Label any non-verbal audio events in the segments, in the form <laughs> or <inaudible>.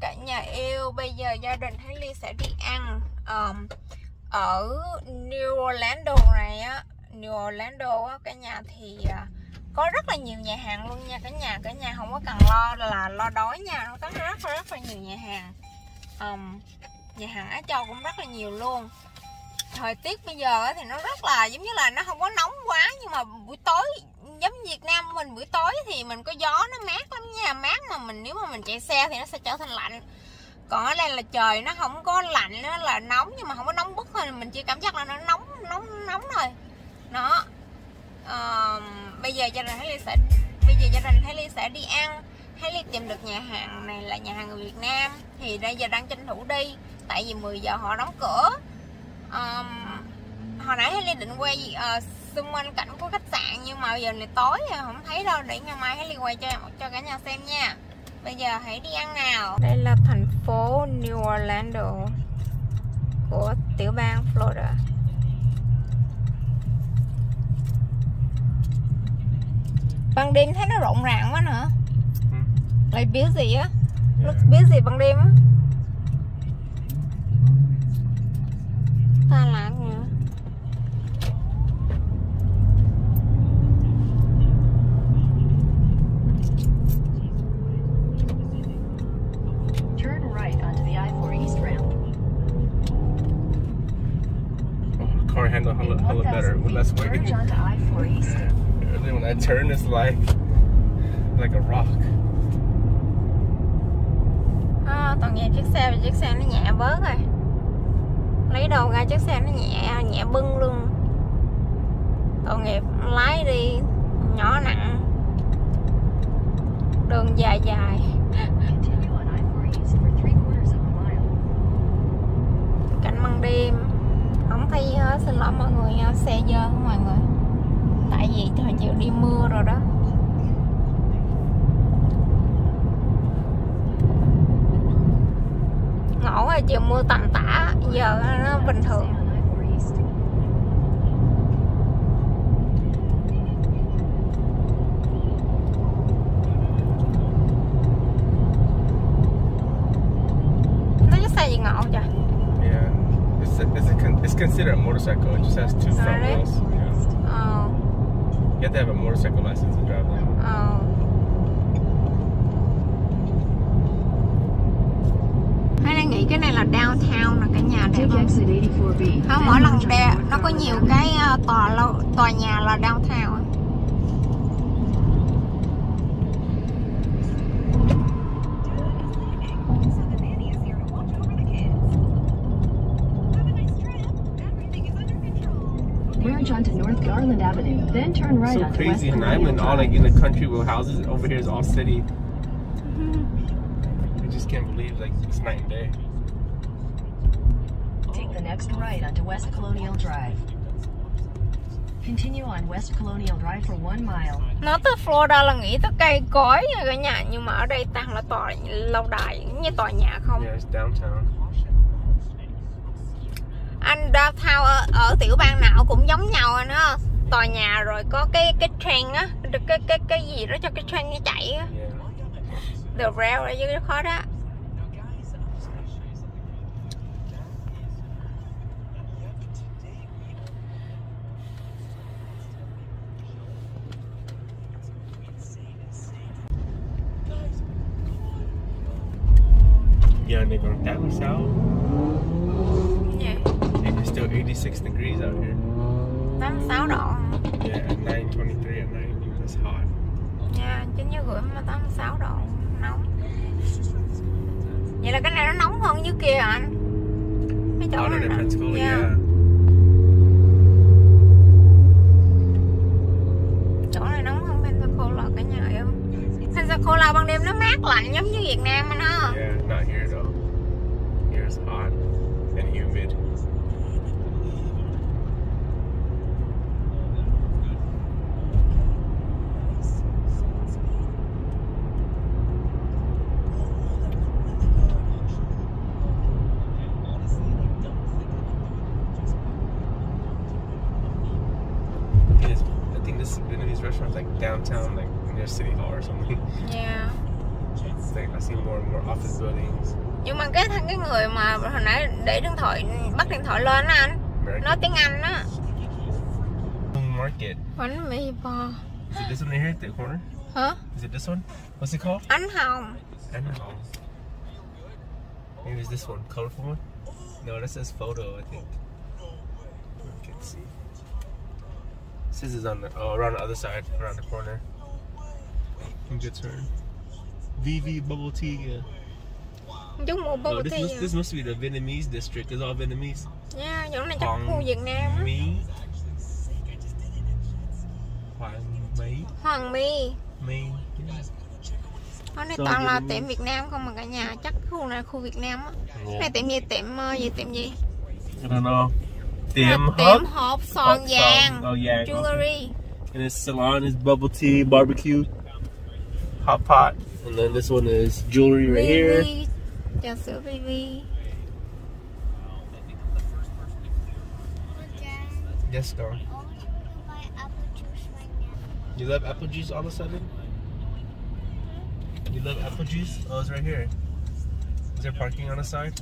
cả nhà yêu. Bây giờ gia đình Thái Ly sẽ đi ăn um, Ở New Orlando này á. New Orlando á cả nhà thì uh, có rất là nhiều nhà hàng luôn nha cả nhà. Cả nhà không có cần lo là lo đói nha nó có rất là rất là nhiều nhà hàng. Um, nhà hàng Á Châu cũng rất là nhiều luôn. Thời tiết bây giờ thì nó rất là giống như là nó không có nóng quá nhưng mà buổi tối giống Việt Nam mình buổi tối thì mình có gió nó mát lắm nha. Mát mà mình nếu mà mình chạy xe thì nó sẽ trở thành lạnh. Còn ở đây là trời nó không có lạnh nó là nóng nhưng mà không có nóng bức thôi. Mình chỉ cảm giác là nó nóng nóng nóng thôi. Nó uh, bây giờ gia đình thấy Ly sẽ bây giờ gia đình thấy Ly sẽ đi ăn. Thấy Ly tìm được nhà hàng này là nhà hàng người Việt Nam. Thì bây giờ đang tranh thủ đi tại vì 10 giờ họ đóng cửa. Um, hồi nãy Thái Ly định quay uh, xung quanh cảnh của khách sạn nhưng mà giờ này tối rồi không thấy đâu để ngày mai Thái Ly quay cho cho cả nhà xem nha. Bây giờ hãy đi ăn nào. Đây là thành phố New Orlando của tiểu bang Florida. Ban đêm thấy nó rộn ràng quá nữa. Ừ. like busy á. Looks busy ban đêm á. Ta lạc <laughs> like like a rock. Ờ, à, toàn nhà chiếc xe và chiếc xe nó nhẹ bớt rồi. Lấy đầu ra chiếc xe nó nhẹ nhẹ bưng luôn. Tội nghiệp lái đi nhỏ nặng. Đường dài dài. Cảnh ban đêm. Không thấy hết xin lỗi mọi người nha. Xe dơ không mọi người tại vì thời chiều đi mưa rồi đó ngộ rồi chiều mưa tầm tã giờ nó bình thường Stay on I-4 East. nó chiếc xe gì ngộ trời Yeah. It's, a, it's, a, it's considered a motorcycle. It just has two front wheels. Yeah. You have to have a motorcycle license to drive that. ờ Hay đang nghĩ cái này là downtown là cả nhà đẹp không? exit 84B. không mỗi lần đe nó có nhiều cái ờ, tòa lâu tòa nhà là downtown á. So the nanny is here to watch over the kids. Have a nice trip. Everything is under control. Merge onto North Garland Avenue, then turn right so onto crazy. West And I'm in Colonial all like in the country with houses. Over here is all city. I just can't believe like it's night and day. Take the next right onto West Colonial Drive. Continue on West Colonial Drive for one mile. nói tới Florida là nghĩ tới cây cối nha cả nhà nhưng mà ở đây toàn là tòa lâu đài như tòa nhà không Yeah, it's downtown. anh downtown ở, ở tiểu bang nào cũng giống nhau anh á tòa nhà rồi có cái cái train á được cái cái cái gì đó cho cái train nó chạy á. The rail ở dưới khó đó. Giờ này còn 86 kia anh cái chỗ Hotter này. Pensacola. Yeah. Yeah. chỗ này nóng hơn Pensacola cả nhà yêu Pensacola ban đêm nó mát lạnh giống như Việt Nam anh ha Yeah, not here though. Here it's hot and humid. Yes, I think this Vietnamese restaurant's like downtown, like near City Hall or something. yeah like I see more and more office buildings. nhưng mà cái thằng cái người mà hồi nãy để điện thoại bắt điện thoại lên á anh nói tiếng anh á market. bánh mì bò Is it this one here at the corner? hả Is it this one? What's it called? ánh hồng I don't know. Maybe it's this one, colorful one. No, that says photo. I think. You can see. It says it's on the oh around the other side, around the corner. You can turn. VV bubble tea. Yeah. Chúng mua Oh, bubble this must this must be the Vietnamese district. It's all Vietnamese. nha chỗ này chắc khu Việt Nam á Mỹ. Hoàng Mỹ. Hoàng Mỹ. Yeah. ở đây toàn là Vietnamese? tiệm Việt Nam không mà cả nhà chắc khu này khu Việt Nam á cái này Yeah. tiệm gì tiệm ờ, gì tiệm gì I don't know. Tiệm hộp. tiệm hộp son Hộp vàng oh, vàng, jewelry And his salon is bubble tea, barbecue, hot pot. And then this one is jewelry right here. Trà sữa Vivi Yes, darling. You love apple juice all of a sudden? You love apple juice? Oh, it's right here. Is there parking on the side?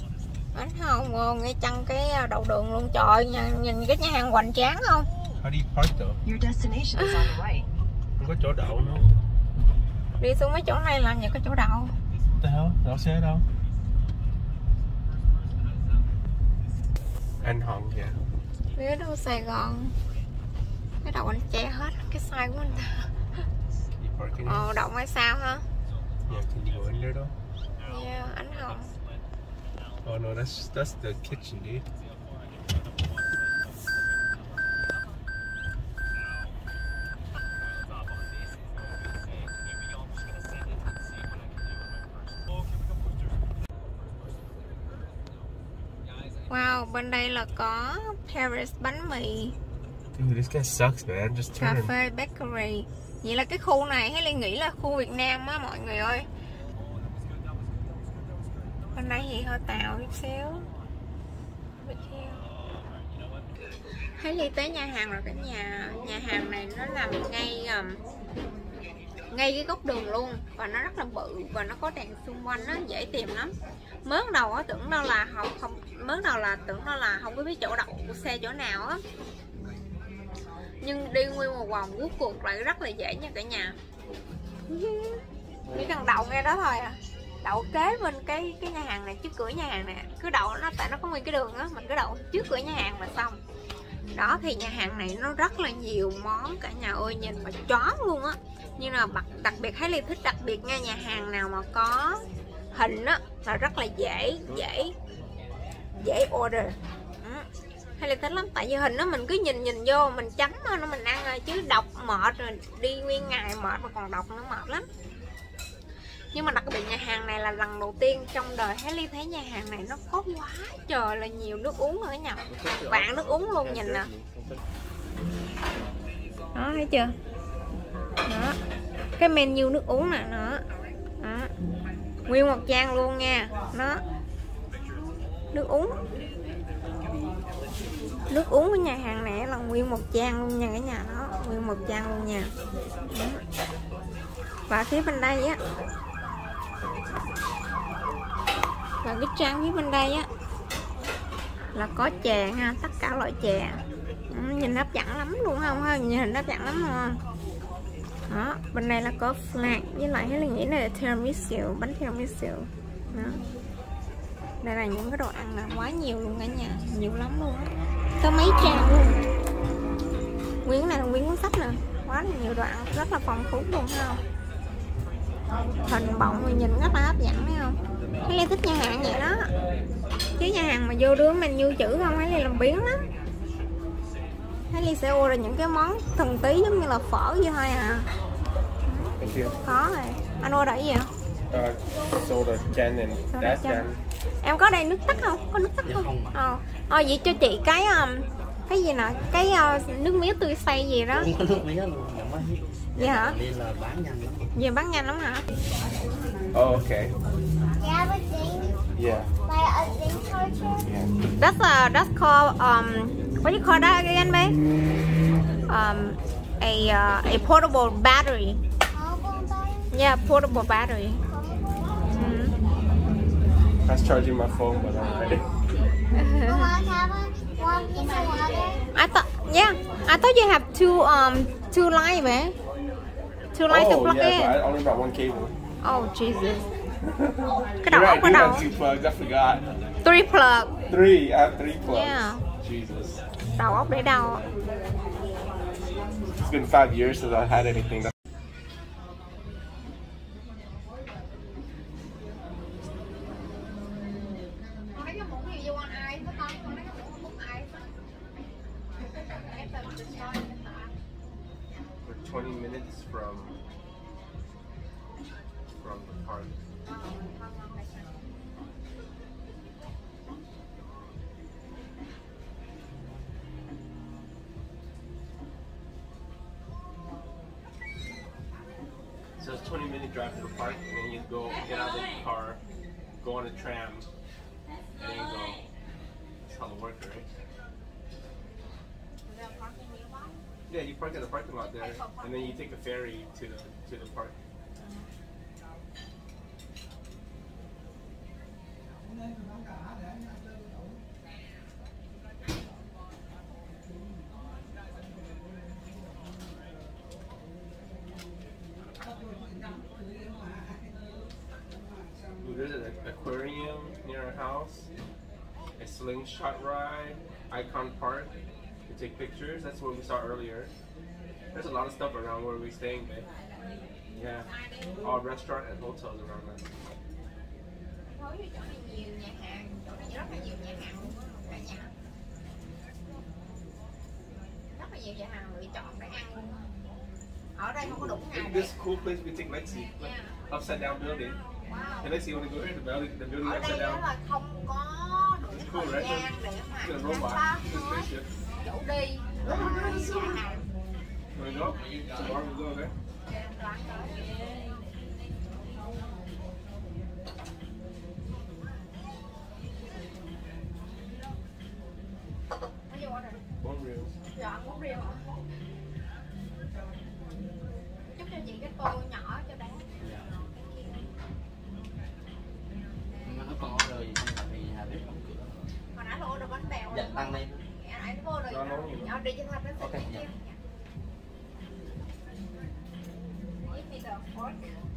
bánh hồng ngon ngay chân cái ờ, đầu đường luôn trời nhìn, nhìn cái nhà hàng hoành tráng không How do you park though? Your destination is on the right. Không có chỗ đậu nữa. đi xuống mấy chỗ này làm gì có chỗ đậu What the hell? Đậu xe đâu? Anh Hồng kìa. đi ở đâu Sài Gòn cái đầu anh che hết cái sai của anh ta ờ đậu mai sao hả Yeah, can you go in there though? yeah, ánh hồng Oh no, that's that's the kitchen, dude. wow bên đây là có Paris bánh mì. Dude, this guy sucks, man. Just cà turn. phê bakery. Vậy là cái khu này hay Liên nghĩ là khu Việt Nam á mọi người ơi. Bên đây thì hơi tàu chút xíu. Thấy ly tới nhà hàng rồi cả nhà nhà hàng này nó nằm ngay um, ngay cái góc đường luôn. Và nó rất là bự và nó có đèn xung quanh nó dễ tìm lắm. Mới đầu á tưởng đâu là không không mới đầu là tưởng nó là không có biết chỗ đậu xe chỗ nào á. Nhưng đi nguyên một vòng cuối cuộc lại rất là dễ nha cả nhà. <laughs> Chỉ cần đậu nghe đó thôi à. Đậu kế bên cái cái nhà hàng này trước cửa nhà hàng này. Cứ đậu nó tại nó có nguyên cái đường á mình cứ đậu trước cửa nhà hàng mà xong. Đó thì nhà hàng này nó rất là nhiều món cả nhà ơi nhìn mà chón luôn á. Nhưng là đặc, đặc biệt thấy Ly thích đặc biệt nha nhà hàng nào mà có hình á là rất là dễ dễ dễ order. Ừ. hay là thích lắm, tại vì hình đó mình cứ nhìn nhìn vô, mình chấm nó nó mình ăn rồi, chứ đọc mệt rồi, đi nguyên ngày mệt mà còn đọc nó mệt lắm. Nhưng mà đặc biệt nhà hàng này là lần đầu tiên trong đời Thái Ly thấy nhà hàng này nó có quá trời là nhiều nước uống nữa nha bạn nước uống luôn, nhìn nè. Đó, thấy chưa? Đó. Cái menu nước uống nè nó đó. Nguyên một trang luôn nha. Nó nước uống. Nước uống của nhà hàng này là nguyên một trang luôn nha cả nhà đó nguyên một trang luôn nha. Và phía bên đây á và cái trang phía bên đây á là có chè ha tất cả loại chè. Ừ, nhìn hấp dẫn lắm luôn không ha nhìn hình hấp dẫn lắm không? Đó bên đây là có flan với lại cái là nghĩ này là tiramisu bánh tiramisu. Đó đây là những cái đồ ăn là quá nhiều luôn cả nhà. Nhiều lắm luôn á. Có mấy trang luôn. Nguyên này là nguyên cuốn sách nè. Quá là nhiều đồ ăn. Rất là phong phú luôn thấy không? Hình bọng mà nhìn rất là hấp dẫn thấy không? Thấy Ly thích nhà hàng vậy đó. Chứ nhà hàng mà vô đứa menu chữ không thấy Ly làm biến lắm. Thấy Ly sẽ order những cái món thần tí giống như là phở vậy thôi à. Khó rồi. Anh order gì ạ? Uh, soda can and that can. Em có đây nước tắt không? Có nước tắt không? ờ. Ờ vậy cho chị cái um, cái gì nè? Cái uh, nước mía tươi xay gì đó. Không có nước mía luôn mà mới vậy hả? Là bán nhanh lắm. Gì bán nhanh lắm hả? Oh, okay. Yeah. like a thing torture? Yeah. that's uh, that's called um what do you call that again babe? Um a uh, a portable battery? yeah portable battery That's charging my phone, but I'm have a one piece of water? I thought yeah I thought you have two um two line man two line to oh, plug yeah, in but I only brought one cable. oh Jesus cái You're đầu óc right, ở đâu have two plugs. I forgot. three plug Three. I have three plugs. Yeah. Jesus. đầu óc để đâu It's been five years since I had anything. Go on a tram, and then you go. That's how it works, right? Yeah, you park at the parking lot there, and then you take a ferry to the to the park. Ooh, a slingshot ride, Icon Park to take pictures. That's what we saw earlier. There's a lot of stuff around where we're staying, babe. Yeah, all restaurant and hotels around us. Thôi chỗ này nhiều nhà hàng, chỗ này rất là nhiều nhà hàng luôn á, cả nhà. Rất là nhiều nhà hàng lựa chọn để ăn luôn á. Ở đây không có đủ ngày In để this cool place we take Lexi, like, upside down building. wow. Hey Lexi, you want to go here? The building, the building Ở upside đây á down. Gian để mà It's a khám robot. phá It's a hết spaceship. chỗ đi nhà hàng. What?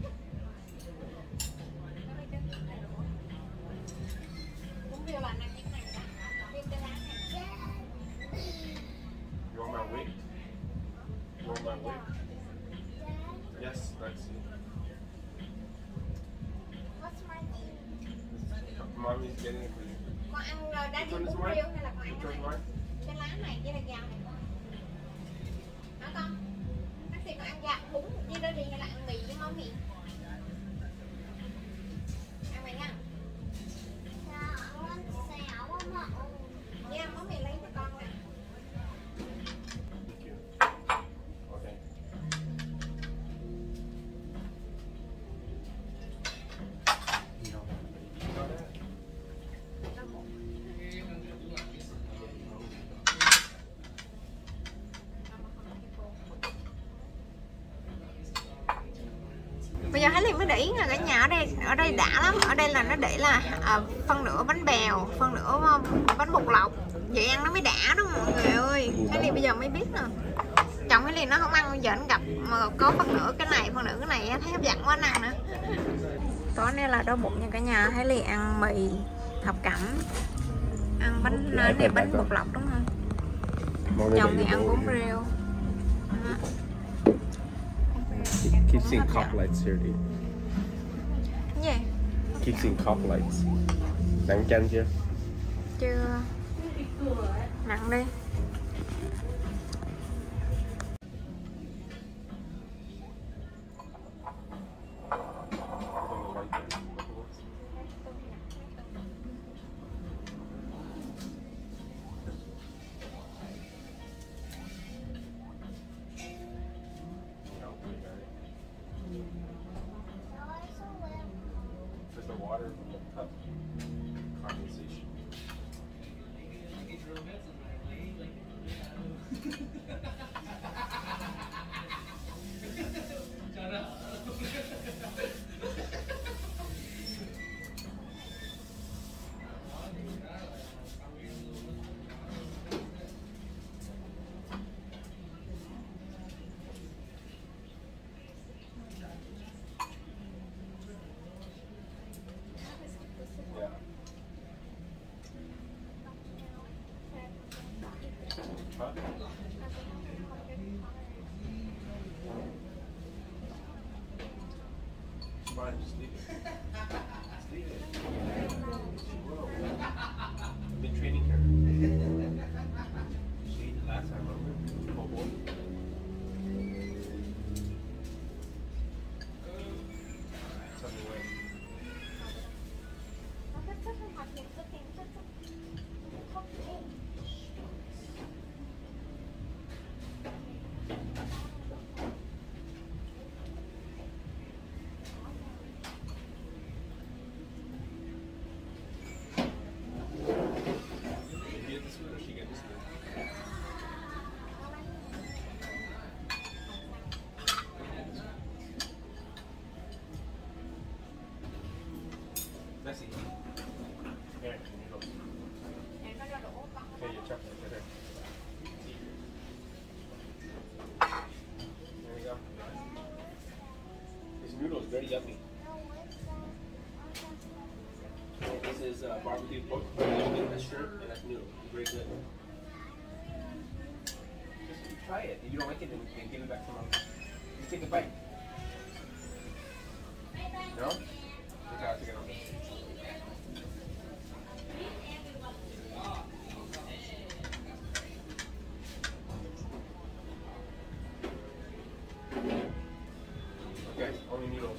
Ý là cả nhà ở đây ở đây đã lắm. Ở đây là nó để là à, phân nửa bánh bèo phân nửa um, bánh bột lọc. Vậy ăn nó mới đã đó mọi người ơi. Thái Liên bây giờ mới biết nè. Chồng Thái Liên nó không ăn bây giờ nó gặp mà có phân nửa cái này phân nửa cái này thấy hấp dẫn quá nó ăn nữa. Tối nay là đói bụng nha cả nhà Thái Liên ăn mì thập cẩm ăn bánh này bánh bột lọc đúng không? Chồng thì ăn bún riêu. Đó. Keep seeing cop lights here, dude. Cái gì Keep cop lights. Chanh chưa? chưa nặng đi Okay. Give it back to mom. Just take a bite. No? Okay. Okay, only noodles.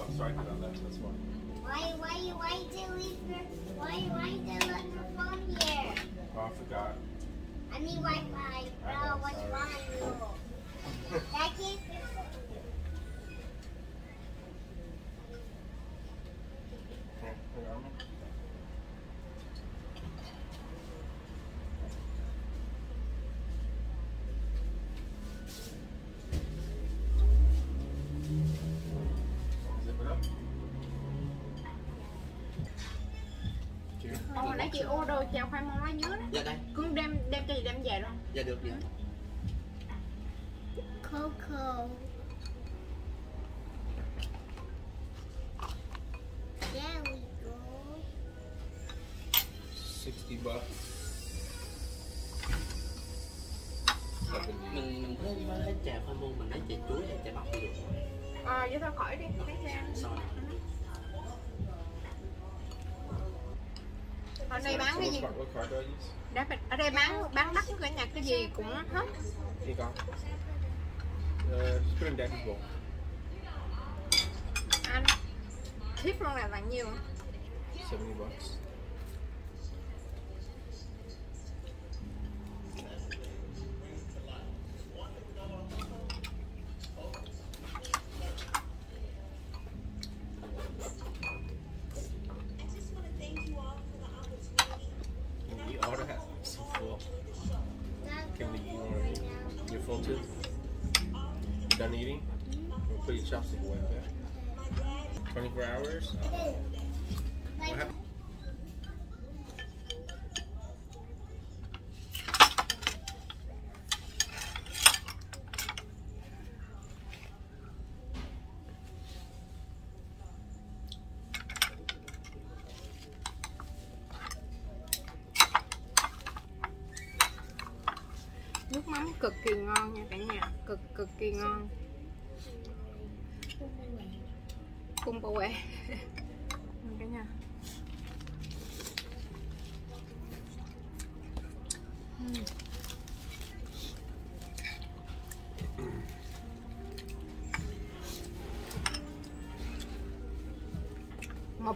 Oh, sorry about that. That's why. Why, why, why did you leave your, why, why did you leave your phone here? Oh, I forgot. I mean Wi-Fi. Bro, oh, what's wrong with <laughs> you? That kid? Chị order chào khoai môn lá dứa đó Dạ đây, Cứ đem, đem cho chị đem về luôn dạ được dạ. Coco. There we go. 60 bucks. Mình mình thấy đi đây chè khoai môn mình lấy chè chuối hay chè bắp được Ờ, vậy thôi khỏi đi, lấy xe ăn. sao nè Ở đây bán cái gì? Use? Đã, ở đây bán bán đắt cả nhà cái gì cũng hết. Put in Daddy's bowl. Anh tip luôn là bao nhiêu? 70 bucks. Done eating? Put your chopstick away, okay? 24 hours? Uh,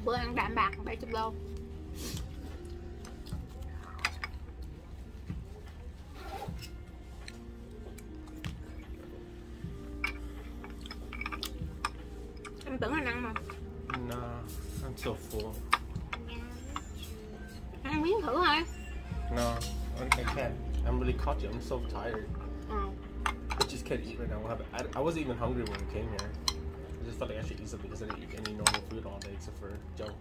bữa ăn đạm bạc 70 đô em tưởng anh ăn mà Nah, I'm so full. ăn miếng thử thôi No, I can't. I'm really caught you. I'm so tired. I just can't eat right now. I, I wasn't even hungry when we came here. I should eat something because I didn't eat any normal food all day except for junk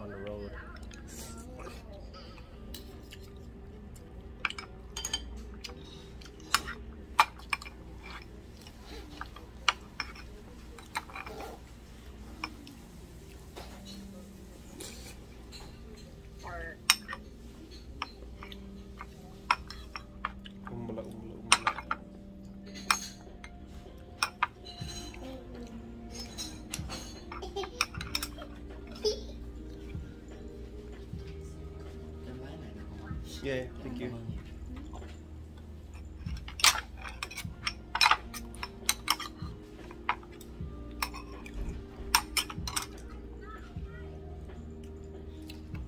on the road. Yeah, thank you. Cảm ơn nhiều.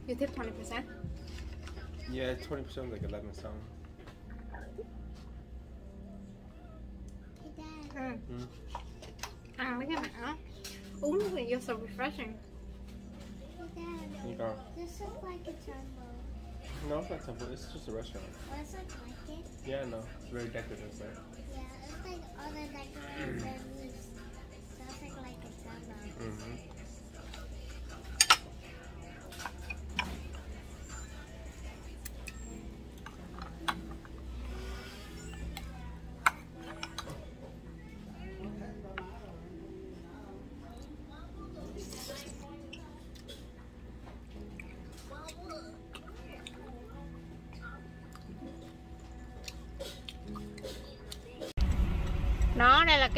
you tip 20% Yeah, 20% like 11 something. ừ. Mm. ăn mấy cái này đó uống thì you're so refreshing You go. This looks like a trombone. No, it's not temple. It's just a restaurant. Does it like it? Yeah, no. It's very decorative inside. Yeah, it's like all the decorative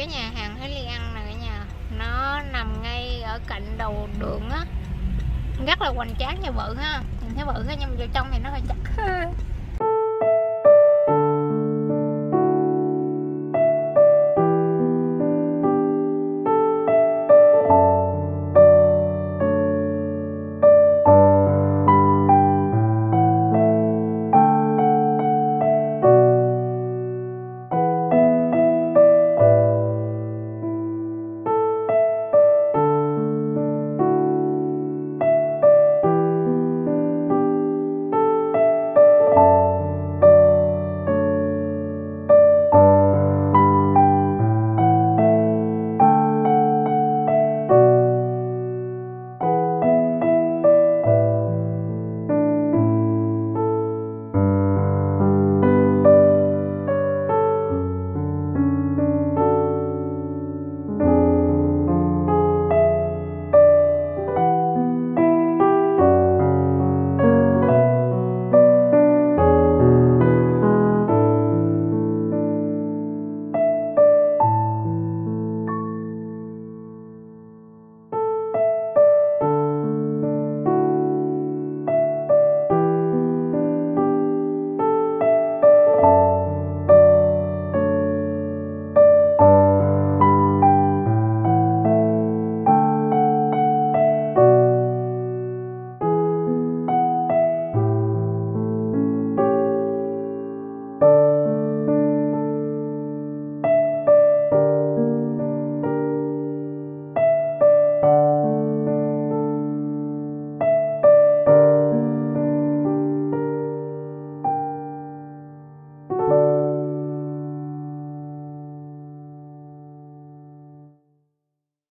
cái nhà hàng Thái Liên ăn này cả nhà, nó nằm ngay ở cạnh đầu đường á. Rất là hoành tráng nhà bự ha. Nhìn thấy bự ha, nhưng mà vô trong thì nó hơi chặt. <laughs>